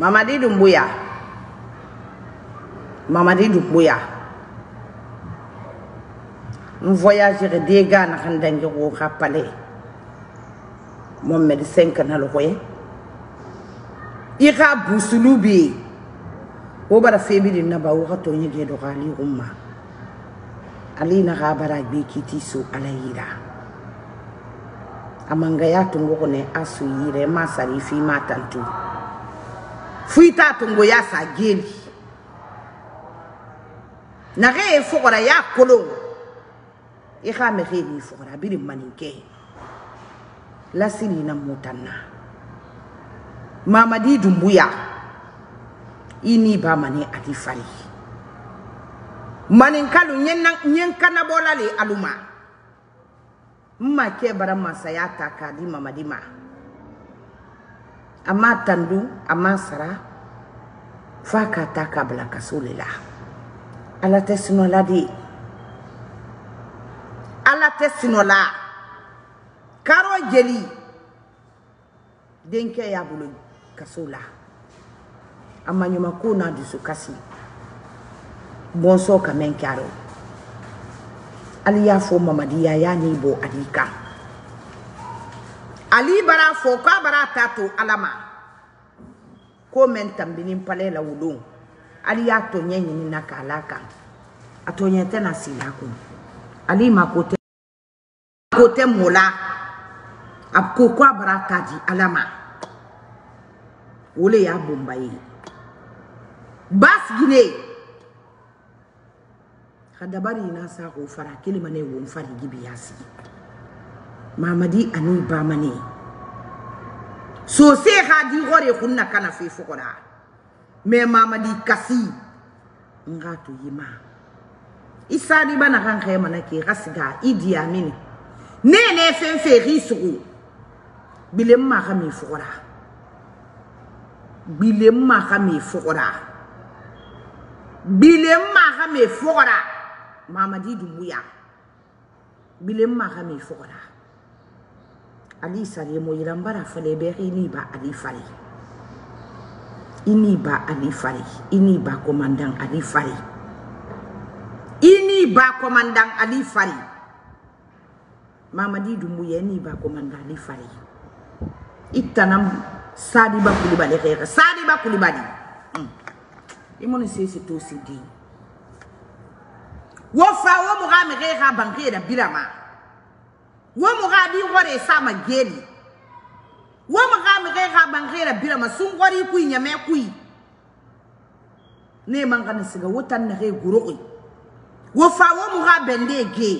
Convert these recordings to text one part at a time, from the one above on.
mamadi dumbuya mamadi dumbuya n voyagere dega naxan dange xo xa pale moom médecin kana loxoye i xa busulu bi wo bara feɓidin na ba waxa toñege doxa ali xumma ali naxa bara gbe kiti su ala yira a mangaya tungo xone a suyire ma sari fi ma tantu fuita tungo ya sa geli na ge e fogora ya kolong e ga me ge ne e fogora biri maninke la sini na mutanna mamadi dumbuya ini e ba mani ati fali maninkalu nyenkana bola le aluma mma ke bara masaya ta ka di mamadi ma a ma tandu a ma sara fa ka ta ka bila kaso le la ala tɛ sinɔla de ala tɛ sinɔla karo jeli denkɛ y'a bolo kaso la a maɲumako n'a dusukasi bɔnsɔn ka mɛn karo ali y'a fɔ mamadiya y'a n'i bɔ an'i kan ali bara fo ko bara ta to ala ma ko men tambini pale la wulun ali ya to nyenyi na kala kan atonye tena sila ko ali ma ko te ko te mola ab ko ko bara ta di ala ma wole ya bombay bas gine kadabari na sa ko fara kelima ne won fara gibi ya sigi mamadi ani bamane sose xa di xore xunna kana fe foxora mais mamadi kasi nga to yima i sadi bana xan xemana ke xa siga i diyamini nene fen fe xi sugu bilen ma xa mi foxora bilen ma xa mi foxora bilen ma xa mi foxora mamadi dumbuya bilen ma xa mi foxora alisa lemoyilambara fale bɛri ni ba ali fari i ni ba ali fari i ni ba komandan ali fari i ni ba komandan ali fari mamadi dumbuya i ni ba komandan ali fari i tana sadiba kulibali xeexe sadiba kulibali mm. i monu sesi to si di wo fa wo muxa mexeexa banxeeda birama womo ga di gore sa mageli womo ga me ga ga bangera bira masungori ku nyame ku ne manga ne siga wotan na ge guroi wo fa womo ga bende ge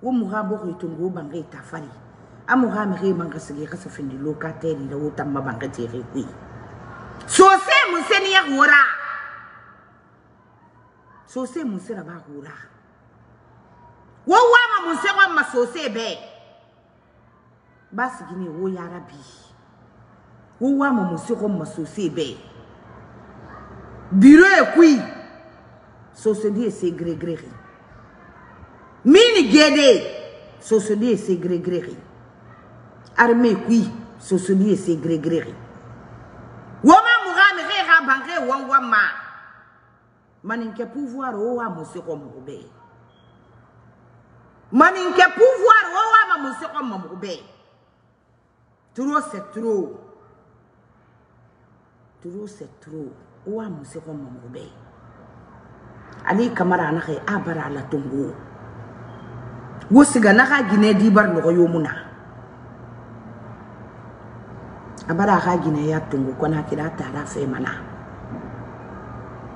womo ga bo ko tungo bangai tafari amu ga me ge manga siga ga safindi lokateli la wotan ma banga te ge ku so se mu se ne ya hora so se mu se ra ba hora wo wa mun se ma ma sose bɛɛ ba sigini wo yara bi wo wa ma mun e e se ko ma sose bɛɛ biro ye kui sosodi ye se geregere min ni gede sosodi ye se geregere arme ye kui sosodi ye se geregere wo ma muga mi ke ka e ban ke wɔn wɔn ma maninkɛ pouvoir wo wa mun se ko mɔgɔ bɛɛ ye. maninke pouvoir wowama musiko mamugu bee tro se tro tro se tro owa musiko mamugu bee ali kamara anake a bara ala tongo wosiga naka gine dibar nogo yomuna a bara aka gine ya tongo kona kira tara fe mana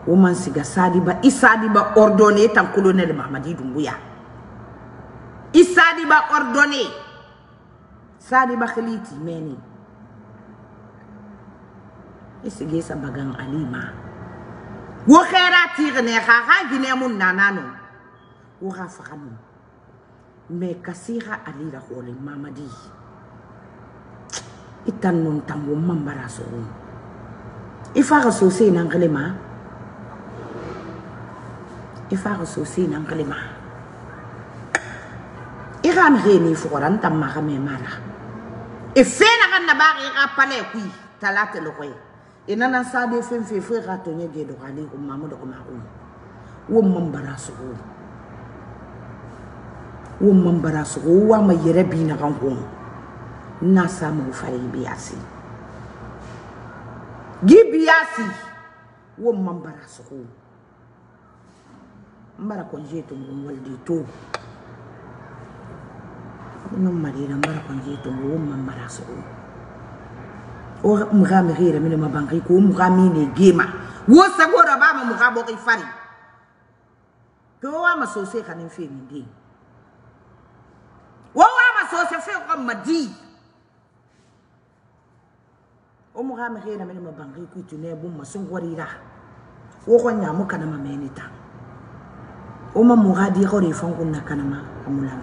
wo man siga sadiba i sadiba ordonné tan colonel mahamadi dumbuya Sadiba Ordone, Sadiba Khaliti, many. E eh, sige sa bagang alima. Wakera tigre kaka ginemun nanano. Waka fakanu. Me kasira alira kole mamadi. Itan nun tango mambara soon. Ifara sose ng kalima. Ifara sose ng kalima. igam heni fogora nta magame mara e fena ganna ba re ga pale kui talate lo kwe e nana sa de fen fe fe ga tonye ge do ga ni ko mamu do ko ma ko wo mambara so go wo mambara so go wa ma yere bi na kan ko na sa mo fare bi asi gi bi asi wo mambara so go mbara ko je e to mo waldi to non marira mara kwanjito wo mara so o muga me gira mine mabangi ko muga mine gema wo sagora baba muga bo kai fari to wa ma so se kanin fe mi di wo ma so se fe ko madi o muga me gira mine mabangi ku tune bu ma so gorira wo ko nya mu kana ma menita o ma muga di ko re fon kunna kana ma amulan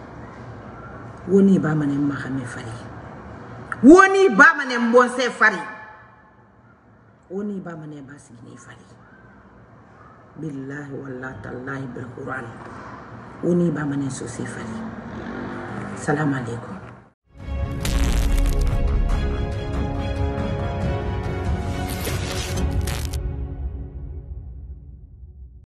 woni ba mane xame fari woni ba mane mbonse fari woni ba mane basigini fari billahi wallahi tallahi qur'an woni ba mane se fari salam aleykum